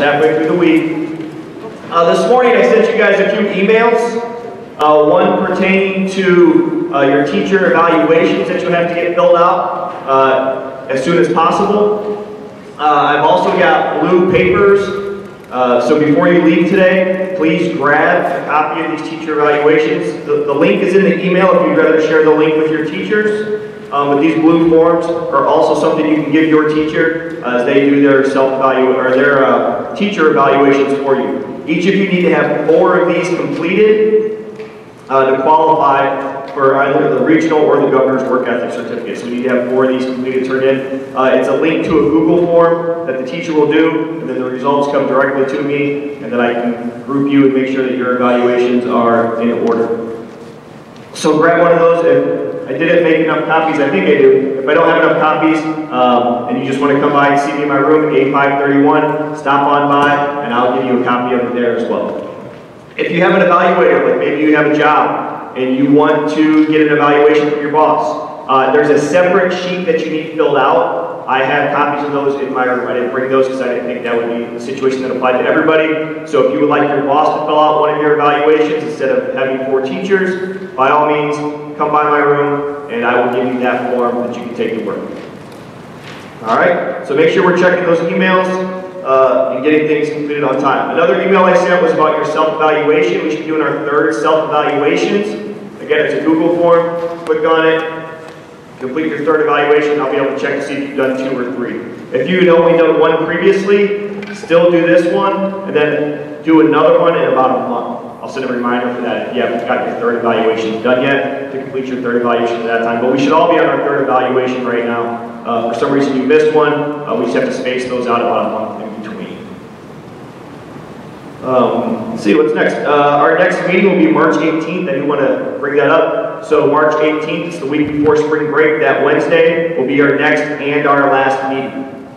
halfway through the week. Uh, this morning I sent you guys a few emails. Uh, one pertaining to uh, your teacher evaluations that you have to get filled out uh, as soon as possible. Uh, I've also got blue papers uh, so before you leave today, please grab a copy of these teacher evaluations. The, the link is in the email if you'd rather share the link with your teachers. Um, but these blue forms are also something you can give your teacher as they do their self-evaluation or their uh, teacher evaluations for you. Each of you need to have four of these completed uh, to qualify for either the regional or the governor's work ethic certificate. So we need to have four of these completed turned in. Uh, it's a link to a Google form that the teacher will do, and then the results come directly to me, and then I can group you and make sure that your evaluations are in order. So grab one of those. If I didn't make enough copies, I think I do. If I don't have enough copies, um, and you just want to come by and see me in my room, A531, stop on by, and I'll give you a copy of it there as well. If you have an evaluator, like maybe you have a job, and you want to get an evaluation from your boss, uh, there's a separate sheet that you need filled out. I have copies of those in my room. I didn't bring those because I didn't think that would be a situation that applied to everybody. So if you would like your boss to fill out one of your evaluations instead of having four teachers, by all means, come by my room and I will give you that form that you can take to work. All right, so make sure we're checking those emails uh, and getting things completed on time. Another email I sent was about your self-evaluation. We should be doing our third self-evaluations. Again, it's a Google form. Click on it. Complete your third evaluation. I'll be able to check to see if you've done two or three. If you had only done one previously, still do this one, and then do another one in about a month. I'll send a reminder for that if you haven't got your third evaluation done yet, to complete your third evaluation at that time. But we should all be on our third evaluation right now. Uh, for some reason you missed one, uh, we just have to space those out about a month in between. Um, see what's next. Uh, our next meeting will be March 18th. I do want to bring that up. So March 18th is the week before spring break. That Wednesday will be our next and our last meeting.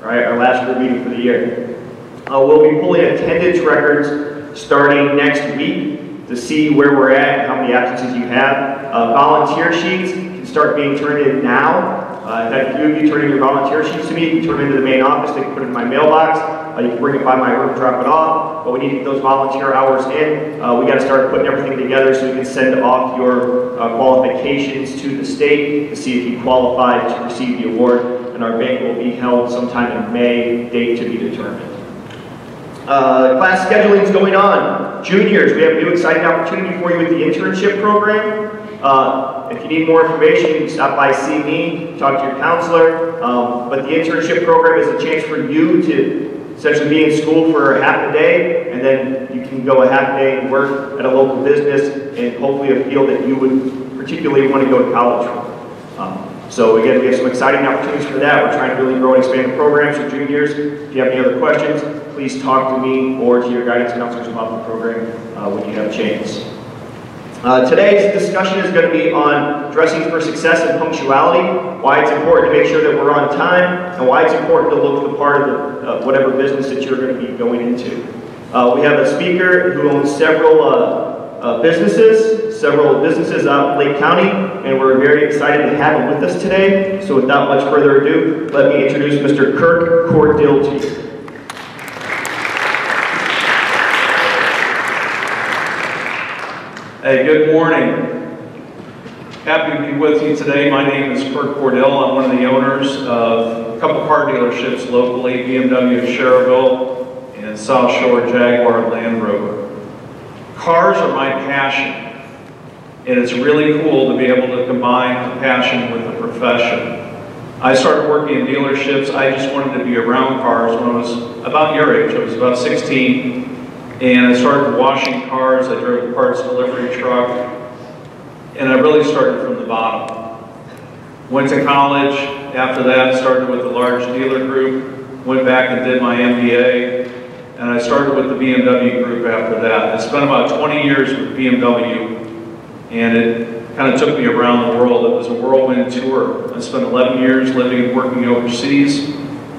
Right, our last group meeting for the year. Uh, we'll be pulling attendance records starting next week to see where we're at and how many absences you have. Uh, volunteer sheets can start being turned in now. Uh, in fact, if you, you turn in your volunteer sheets to me, you can turn them into the main office, they can put it in my mailbox, uh, you can bring it by my room, drop it off, but we need to get those volunteer hours in. Uh, we got to start putting everything together so we can send off your uh, qualifications to the state to see if you qualify to receive the award, and our bank will be held sometime in May, date to be determined. Uh, class scheduling is going on. Juniors, we have a new exciting opportunity for you with the internship program. Uh, if you need more information, you can stop by, see me, talk to your counselor. Um, but the internship program is a chance for you to essentially be in school for half a day, and then you can go a half day and work at a local business and hopefully a field that you would particularly want to go to college for. Um, so again, we have some exciting opportunities for that. We're trying to really grow and expand the programs for juniors. If you have any other questions, please talk to me or to your guidance counselors about the program uh, when you have a chance. Uh, today's discussion is going to be on dressing for success and punctuality, why it's important to make sure that we're on time, and why it's important to look the part of the, uh, whatever business that you're going to be going into. Uh, we have a speaker who owns several uh, uh, businesses, several businesses out in Lake County, and we're very excited to have him with us today. So without much further ado, let me introduce Mr. Kirk Cordell to you. Hey, good morning. Happy to be with you today. My name is Kurt Cordell. I'm one of the owners of a couple car dealerships locally, BMW of Schererville and South Shore Jaguar Land Rover. Cars are my passion, and it's really cool to be able to combine the passion with the profession. I started working in dealerships. I just wanted to be around cars when I was about your age. I was about 16, and I started washing cars, I drove a parts delivery truck, and I really started from the bottom. Went to college, after that started with a large dealer group, went back and did my MBA, and I started with the BMW group after that. I spent about 20 years with BMW, and it kind of took me around the world. It was a whirlwind tour. I spent 11 years living and working overseas.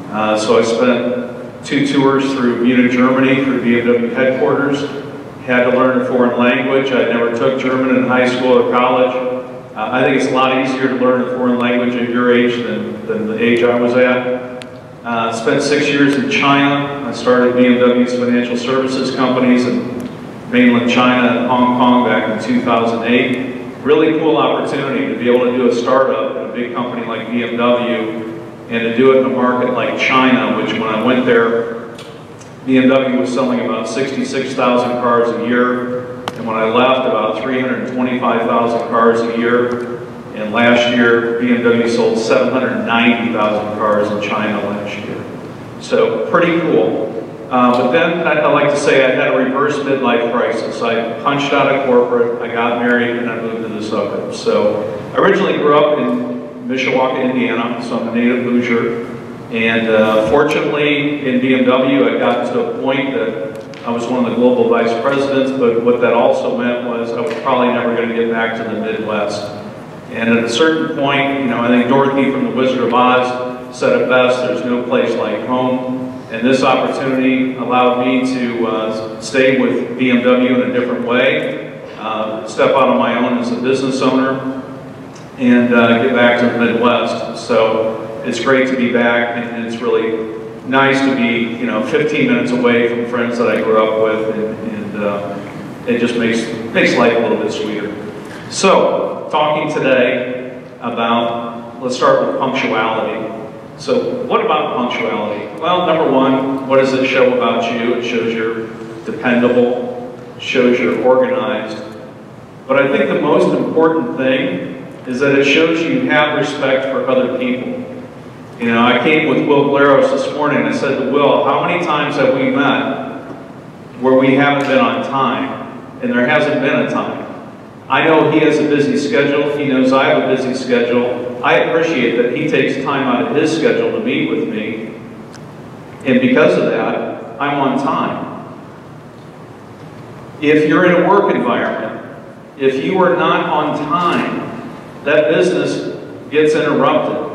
Uh, so I spent two tours through Munich, Germany for BMW headquarters. Had to learn a foreign language. I never took German in high school or college. Uh, I think it's a lot easier to learn a foreign language at your age than, than the age I was at. Uh, spent six years in China. I started BMW's financial services companies in mainland China and Hong Kong back in 2008. Really cool opportunity to be able to do a startup at a big company like BMW and to do it in a market like China, which when I went there, BMW was selling about 66,000 cars a year, and when I left, about 325,000 cars a year. And last year, BMW sold 790,000 cars in China last year. So pretty cool. Uh, but then I, I, like to say I had a reverse midlife crisis. I punched out of corporate, I got married, and I moved to the suburbs. So I originally grew up in Mishawaka, Indiana, so I'm a native Hoosier. And uh, fortunately, in BMW, I got to a point that I was one of the global vice presidents, but what that also meant was I was probably never going to get back to the Midwest. And at a certain point, you know, I think Dorothy from The Wizard of Oz said it best, there's no place like home. And this opportunity allowed me to uh, stay with BMW in a different way, uh, step out on my own as a business owner, and uh, get back to the Midwest. So it's great to be back, and it's really nice to be, you know, 15 minutes away from friends that I grew up with, and, and uh, it just makes, makes life a little bit sweeter. So, talking today about, let's start with punctuality. So what about punctuality? Well, number one, what does it show about you? It shows you're dependable, shows you're organized. But I think the most important thing is that it shows you have respect for other people. You know, I came with Will Glaros this morning and I said to Will, how many times have we met where we haven't been on time? And there hasn't been a time. I know he has a busy schedule. He knows I have a busy schedule. I appreciate that he takes time out of his schedule to meet with me. And because of that, I'm on time. If you're in a work environment, if you are not on time, that business gets interrupted.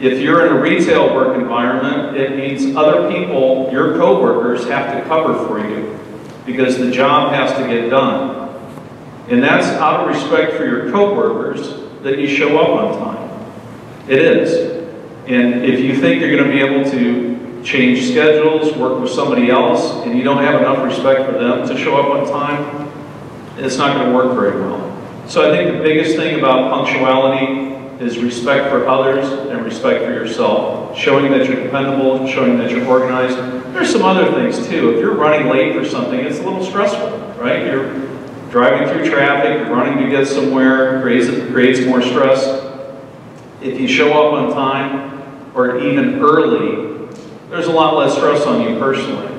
If you're in a retail work environment, it means other people, your coworkers, have to cover for you because the job has to get done. And that's out of respect for your coworkers that you show up on time. It is. And if you think you're going to be able to change schedules, work with somebody else, and you don't have enough respect for them to show up on time, it's not going to work very well. So I think the biggest thing about punctuality is respect for others and respect for yourself. Showing that you're dependable, showing that you're organized. There's some other things too. If you're running late for something, it's a little stressful, right? You're driving through traffic, you're running to get somewhere, creates, creates more stress. If you show up on time or even early, there's a lot less stress on you personally.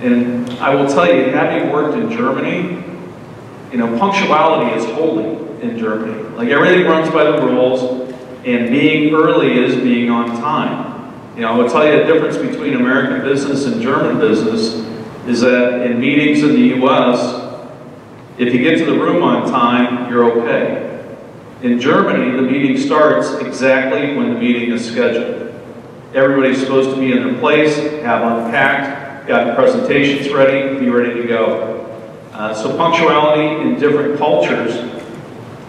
And I will tell you, having worked in Germany, you know, punctuality is holy in Germany. Like everything runs by the rules, and being early is being on time. You know, I will tell you the difference between American business and German business is that in meetings in the U.S., if you get to the room on time, you're okay. In Germany, the meeting starts exactly when the meeting is scheduled. Everybody's supposed to be in their place, have unpacked, got presentations ready, be ready to go. Uh, so punctuality in different cultures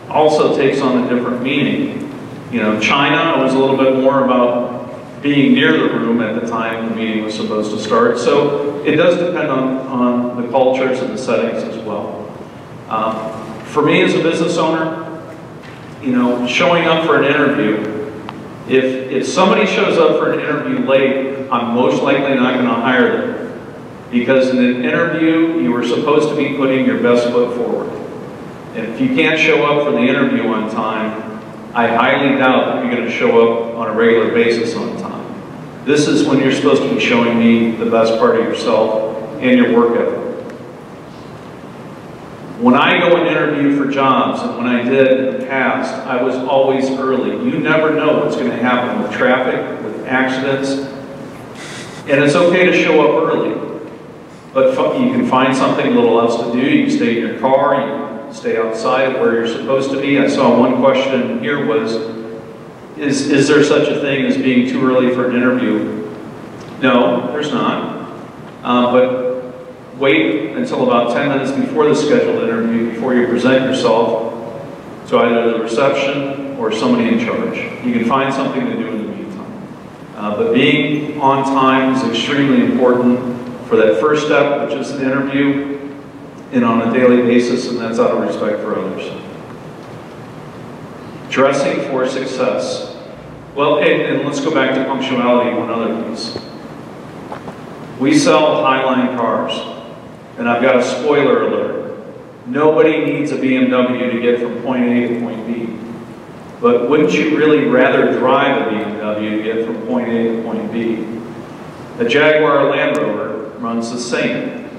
also takes on a different meaning. You know, China was a little bit more about being near the room at the time the meeting was supposed to start. So it does depend on, on the cultures and the settings as well. Um, for me as a business owner, you know, showing up for an interview, if, if somebody shows up for an interview late, I'm most likely not going to hire them. Because in an interview, you were supposed to be putting your best foot forward. And if you can't show up for the interview on time, I highly doubt that you're going to show up on a regular basis on time. This is when you're supposed to be showing me the best part of yourself and your work ethic. When I go and interview for jobs, and when I did in the past, I was always early. You never know what's going to happen with traffic, with accidents, and it's okay to show up early. But you can find something a little else to do. You can stay in your car, you stay outside where you're supposed to be. I saw one question here was, is, is there such a thing as being too early for an interview? No, there's not. Uh, but wait until about 10 minutes before the scheduled interview before you present yourself to either the reception or somebody in charge. You can find something to do in the meantime. Uh, but being on time is extremely important for that first step, which is an interview, and on a daily basis, and that's out of respect for others. Dressing for success. Well, and, and let's go back to punctuality, one other piece. We sell Highline cars, and I've got a spoiler alert. Nobody needs a BMW to get from point A to point B. But wouldn't you really rather drive a BMW to get from point A to point B? A Jaguar Land Rover runs the same.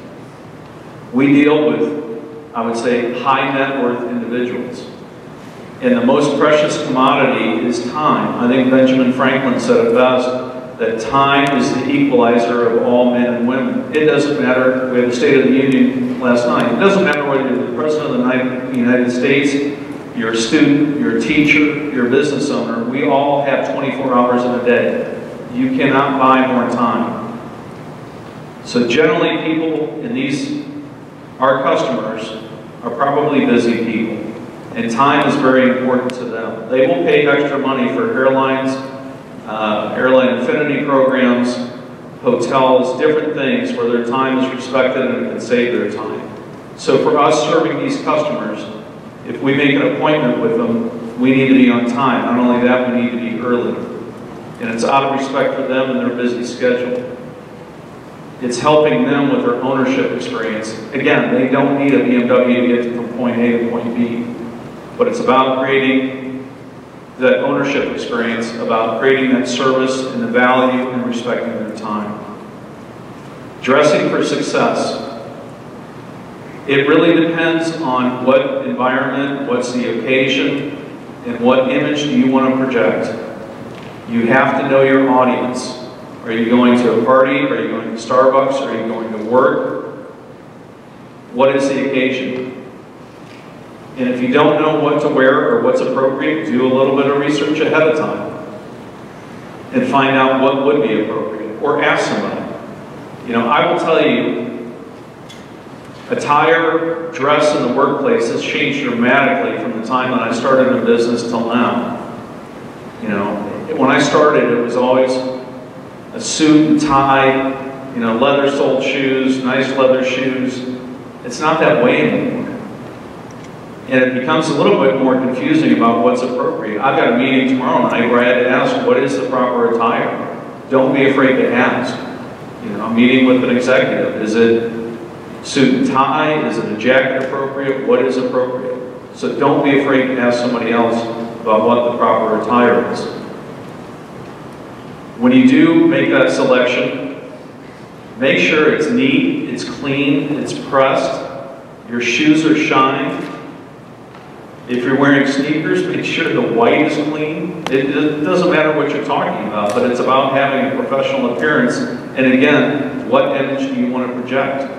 We deal with, I would say, high net worth individuals. And the most precious commodity is time. I think Benjamin Franklin said it best, that time is the equalizer of all men and women. It doesn't matter, we had the State of the Union last night, it doesn't matter whether you're the President of the United States, you're a student, you're a teacher, you're a business owner, we all have 24 hours in a day. You cannot buy more time. So generally people in these, our customers, are probably busy people. And time is very important to them. They will pay extra money for airlines, uh, airline affinity programs, hotels, different things where their time is respected and can save their time. So for us serving these customers, if we make an appointment with them, we need to be on time. Not only that, we need to be early. And it's out of respect for them and their busy schedule. It's helping them with their ownership experience. Again, they don't need a BMW to get from point A to point B. But it's about creating that ownership experience, about creating that service and the value and respecting their time. Dressing for success. It really depends on what environment, what's the occasion, and what image do you want to project. You have to know your audience. Are you going to a party? Are you going to Starbucks? Are you going to work? What is the occasion? And if you don't know what to wear or what's appropriate, do a little bit of research ahead of time and find out what would be appropriate or ask somebody. You know, I will tell you, attire, dress in the workplace has changed dramatically from the time that I started in business till now. You know, when I started, it was always a suit and tie, you know, leather soled shoes, nice leather shoes. It's not that way anymore. And it becomes a little bit more confusing about what's appropriate. I've got a meeting tomorrow night where I had to ask, what is the proper attire? Don't be afraid to ask. You know, meeting with an executive. Is it suit and tie? Is it a jacket appropriate? What is appropriate? So don't be afraid to ask somebody else about what the proper attire is. When you do make that selection, make sure it's neat, it's clean, it's pressed, your shoes are shined. If you're wearing sneakers, make sure the white is clean. It, it doesn't matter what you're talking about, but it's about having a professional appearance. And again, what image do you want to project?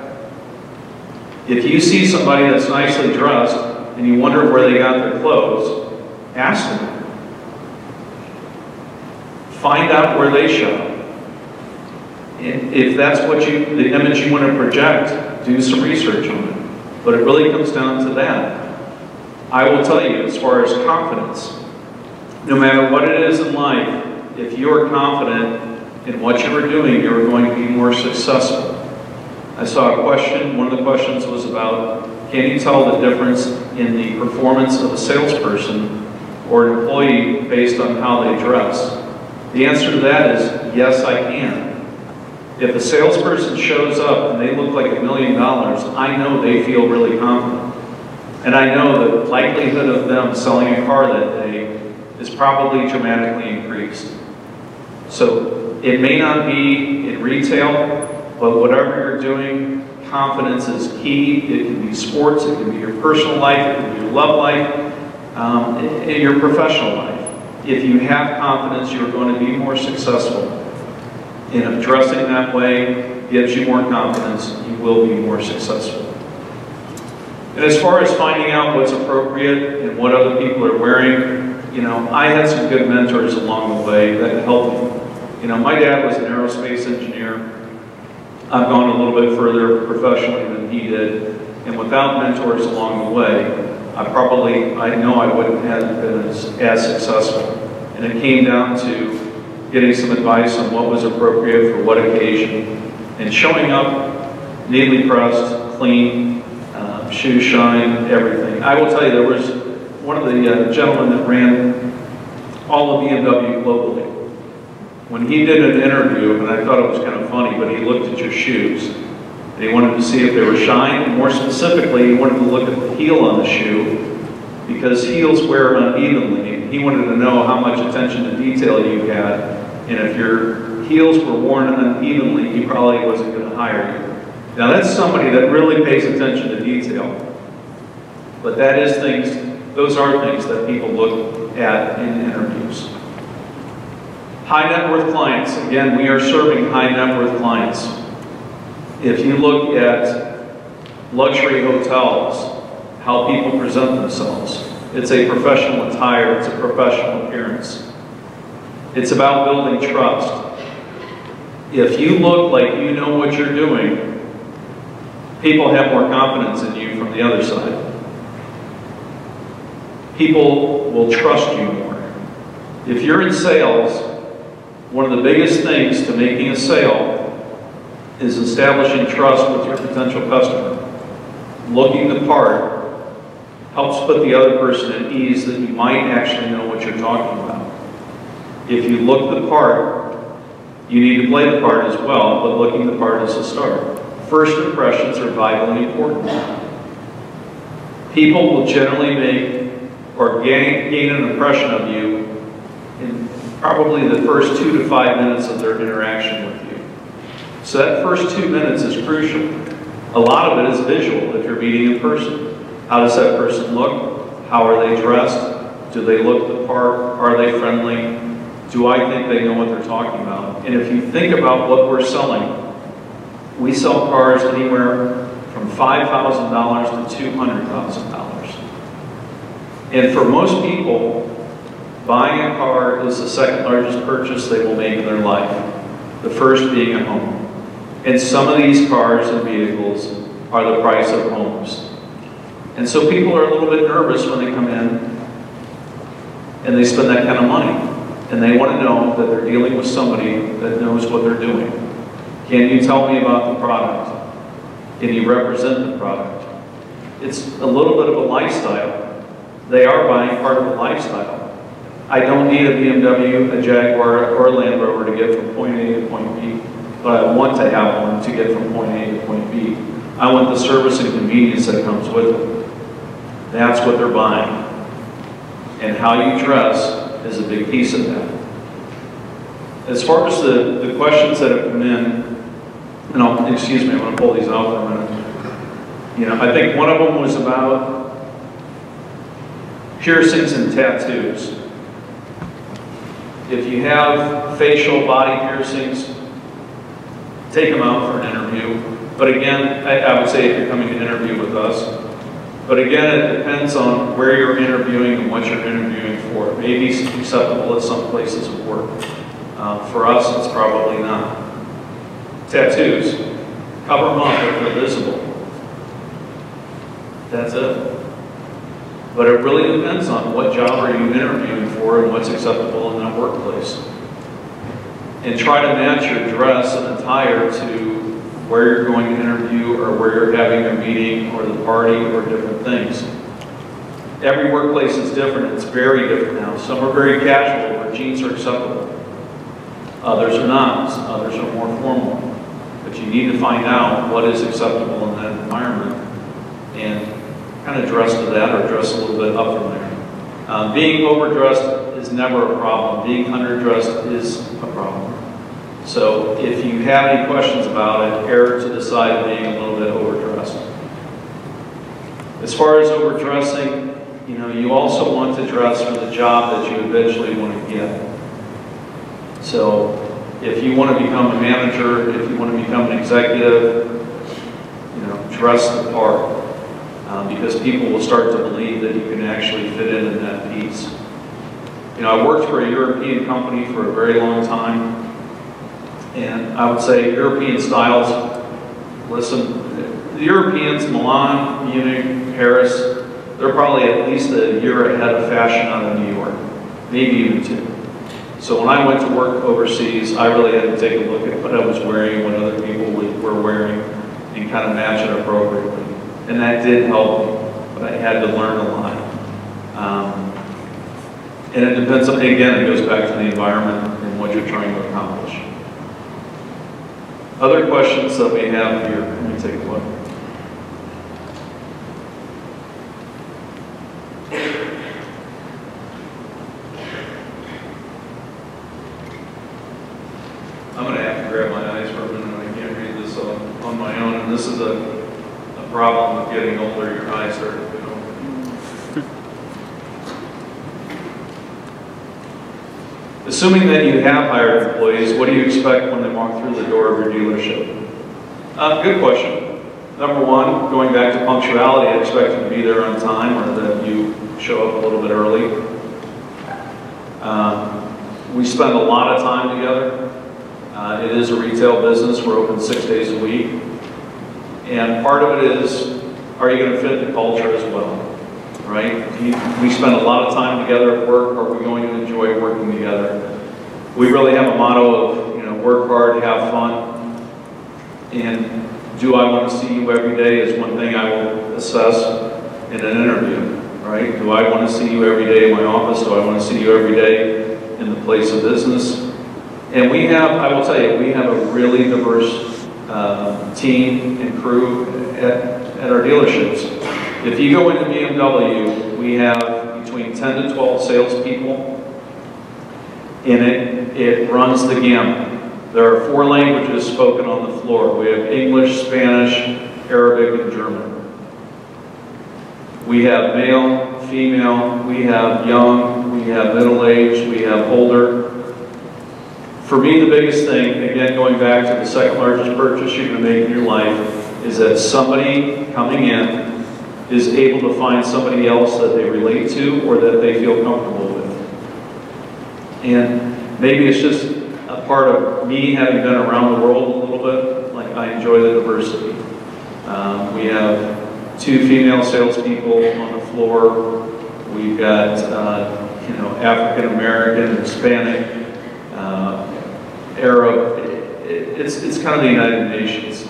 If you see somebody that's nicely dressed and you wonder where they got their clothes, ask them. Find out where they. And if that's what you, the image you want to project, do some research on it. But it really comes down to that. I will tell you, as far as confidence, no matter what it is in life, if you are confident in what you are doing, you're going to be more successful. I saw a question, one of the questions was about, can you tell the difference in the performance of a salesperson or an employee based on how they dress? The answer to that is, yes, I can. If a salesperson shows up and they look like a million dollars, I know they feel really confident. And I know the likelihood of them selling a car that day is probably dramatically increased. So it may not be in retail, but whatever you're doing, confidence is key. It can be sports, it can be your personal life, it can be your love life, um, and your professional life. If you have confidence, you're going to be more successful. And if dressing that way gives you more confidence, you will be more successful. And as far as finding out what's appropriate and what other people are wearing, you know, I had some good mentors along the way that helped me. You know, my dad was an aerospace engineer. I've gone a little bit further professionally than he did. And without mentors along the way, I probably, I know I wouldn't have been as, as successful. And it came down to getting some advice on what was appropriate for what occasion, and showing up neatly pressed, clean, uh, shoes shine, everything. I will tell you, there was one of the uh, gentlemen that ran all of BMW globally. When he did an interview, and I thought it was kind of funny, but he looked at your shoes, and he wanted to see if they were shined, and more specifically, he wanted to look at the heel on the shoe, because heels wear unevenly. He wanted to know how much attention to detail you had, and if your heels were worn unevenly, he probably wasn't going to hire you. Now that's somebody that really pays attention to detail. But that is things, those are things that people look at in interviews. High net worth clients, again, we are serving high net worth clients. If you look at luxury hotels, how people present themselves, it's a professional attire, it's a professional appearance. It's about building trust. If you look like you know what you're doing, people have more confidence in you from the other side. People will trust you more. If you're in sales, one of the biggest things to making a sale is establishing trust with your potential customer. Looking the part helps put the other person at ease that you might actually know what you're talking about. If you look the part, you need to play the part as well, but looking the part is the start. First impressions are vitally important. People will generally make or gain, gain an impression of you in probably the first two to five minutes of their interaction with you. So that first two minutes is crucial. A lot of it is visual if you're meeting in person. How does that person look? How are they dressed? Do they look the part? Are they friendly? Do I think they know what they're talking about? And if you think about what we're selling, we sell cars anywhere from $5,000 to $200,000. And for most people, buying a car is the second largest purchase they will make in their life, the first being a home. And some of these cars and vehicles are the price of homes. And so people are a little bit nervous when they come in and they spend that kind of money. And they want to know that they're dealing with somebody that knows what they're doing. Can you tell me about the product? Can you represent the product? It's a little bit of a lifestyle. They are buying part of a lifestyle. I don't need a BMW, a Jaguar, or a Land Rover to get from point A to point B, but I want to have one to get from point A to point B. I want the service and convenience that comes with it. That's what they're buying. And how you dress is a big piece of that. As far as the, the questions that have come in, and I'll, excuse me, I'm going to pull these out for a minute. You know, I think one of them was about piercings and tattoos. If you have facial body piercings, take them out for an interview. But again, I, I would say if you're coming to interview with us, but again, it depends on where you're interviewing and what you're interviewing for. It may be acceptable at some places of work. Uh, for us, it's probably not. Tattoos. Cover them up if they're visible. That's it. But it really depends on what job are you interviewing for and what's acceptable in that workplace. And try to match your dress and attire to where you're going to interview or where you're having a meeting or the party or different things. Every workplace is different. It's very different now. Some are very casual where jeans are acceptable. Others are not. Others are more formal. But you need to find out what is acceptable in that environment and kind of dress to that or dress a little bit up from there. Um, being overdressed is never a problem. Being underdressed is a problem. So if you have any questions about it, err to the side of being a little bit overdressed. As far as overdressing, you know, you also want to dress for the job that you eventually want to get. So if you want to become a manager, if you want to become an executive, you know, dress the part. Um, because people will start to believe that you can actually fit in in that piece. You know, I worked for a European company for a very long time, and I would say European styles, listen, the Europeans, Milan, Munich, Paris, they're probably at least a year ahead of fashion on of New York, maybe even two. So when I went to work overseas, I really had to take a look at what I was wearing, what other people were wearing, and kind of match it appropriately. And that did help me, but I had to learn a lot. Um, and it depends on, again, it goes back to the environment and what you're trying to accomplish. Other questions that we have here, let me take look. I'm going to have to grab my eyes for a minute. I can't read this on, on my own. And this is a, a problem of getting older. Your eyes go. Assuming that you have hired employees, what do you expect walk through the door of your dealership? Uh, good question. Number one, going back to punctuality, I expect you to be there on time or that you show up a little bit early. Um, we spend a lot of time together. Uh, it is a retail business. We're open six days a week. And part of it is, are you going to fit the culture as well? Right? We spend a lot of time together at work. Are we going to enjoy working together? We really have a motto of, work hard, have fun. And do I want to see you every day is one thing I will assess in an interview, right? Do I want to see you every day in my office? Do I want to see you every day in the place of business? And we have, I will tell you, we have a really diverse uh, team and crew at, at our dealerships. If you go into BMW, we have between 10 to 12 salespeople and it, it runs the gamut. There are four languages spoken on the floor. We have English, Spanish, Arabic, and German. We have male, female, we have young, we have middle-aged, we have older. For me, the biggest thing, again, going back to the second largest purchase you're going to make in your life, is that somebody coming in is able to find somebody else that they relate to or that they feel comfortable with. And maybe it's just part of me having been around the world a little bit, like I enjoy the diversity. Um, we have two female salespeople on the floor. We've got, uh, you know, African American, Hispanic, uh, Arab. It, it's, it's kind of the United Nations.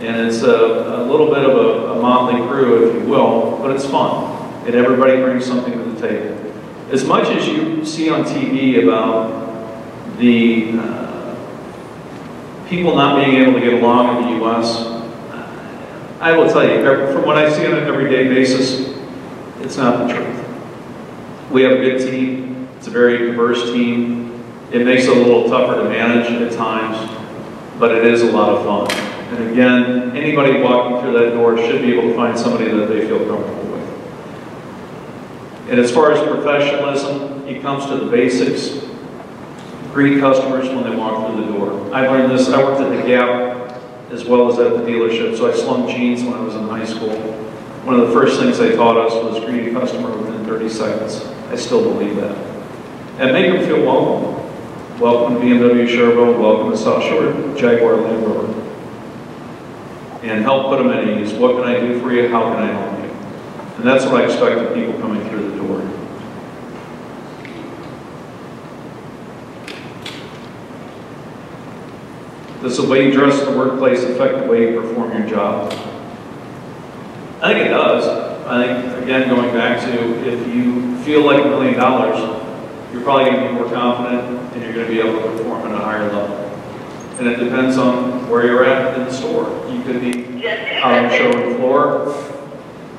And it's a, a little bit of a, a motley crew, if you will, but it's fun. And everybody brings something to the table. As much as you see on TV about the uh, people not being able to get along in the U.S., I will tell you, from what I see on an everyday basis, it's not the truth. We have a good team. It's a very diverse team. It makes it a little tougher to manage at times, but it is a lot of fun. And again, anybody walking through that door should be able to find somebody that they feel comfortable with. And as far as professionalism, it comes to the basics. Greet customers when they walk through the door. I learned this, I worked at the Gap as well as at the dealership, so I slung jeans when I was in high school. One of the first things they taught us was greet a customer within 30 seconds. I still believe that. And make them feel welcome. Welcome to BMW Schererville, welcome to South Shore Jaguar Land Rover. And help put them at ease. What can I do for you? How can I help you? And that's what I expect of people coming through the door. Does the way you dress in the workplace affect the way you perform your job? I think it does. I think, again, going back to if you feel like a million dollars, you're probably going to be more confident and you're going to be able to perform at a higher level. And it depends on where you're at in the store. You could be out on the showroom floor,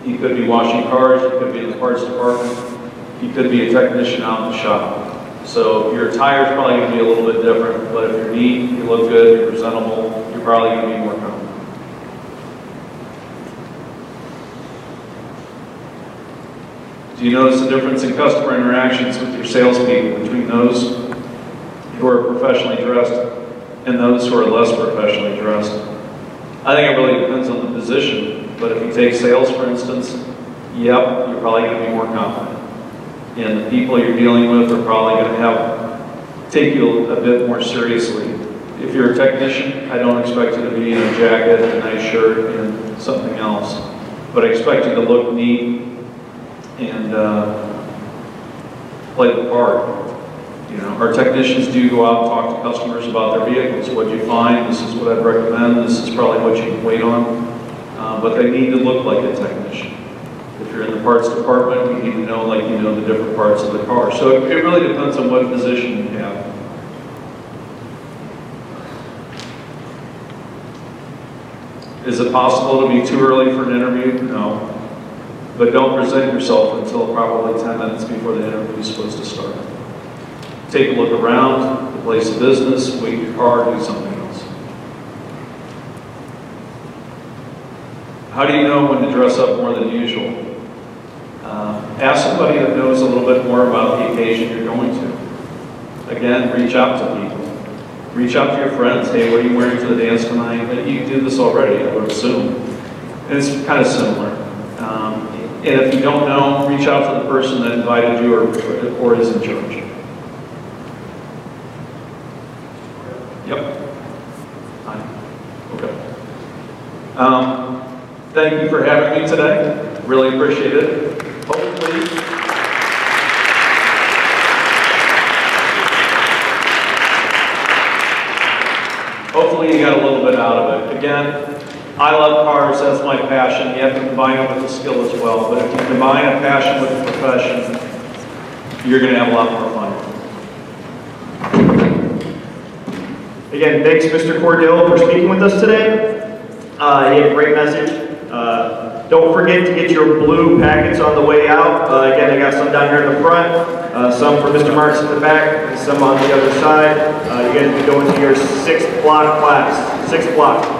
you could be washing cars, you could be in the parts department, you could be a technician out in the shop. So your attire is probably going to be a little bit different, but if you're neat, you look good, you're presentable, you're probably going to be more confident. Do you notice a difference in customer interactions with your salespeople between those who are professionally dressed and those who are less professionally dressed? I think it really depends on the position, but if you take sales, for instance, yep, you're probably going to be more confident. And the people you're dealing with are probably going to have take you a bit more seriously. If you're a technician, I don't expect you to be in a jacket, a nice shirt, and something else. But I expect you to look neat and uh, play the part. You know, our technicians do go out and talk to customers about their vehicles. What'd you find? This is what I'd recommend. This is probably what you can wait on. Uh, But they need to look like a technician. You're in the parts department, you need to know like you know the different parts of the car. So it it really depends on what position you have. Is it possible to be too early for an interview? No. But don't present yourself until probably 10 minutes before the interview is supposed to start. Take a look around, the place of business, wait your car, do something else. How do you know when to dress up more than usual? Uh, Ask somebody that knows a little bit more about the occasion you're going to. Again, reach out to people. Reach out to your friends, hey, what are you wearing to the dance tonight? You do this already, I would assume. And it's kind of similar. Um, And if you don't know, reach out to the person that invited you or, or is in charge. Yep. Okay. Um, Thank you for having me today. Really appreciate it. Hopefully, hopefully you got a little bit out of it. Again, I love cars, that's my passion. You have to combine it with the skill as well. But if you combine a passion with a profession, you're going to have a lot more fun. Again, thanks, Mr. Cordell, for speaking with us today. Uh, he had a great message. Uh, don't forget to get your blue packets on the way out. Uh, again, I got some down here in the front, uh, some for Mr. Marks in the back, and some on the other side. Uh, you guys will be going to your sixth block class, sixth block.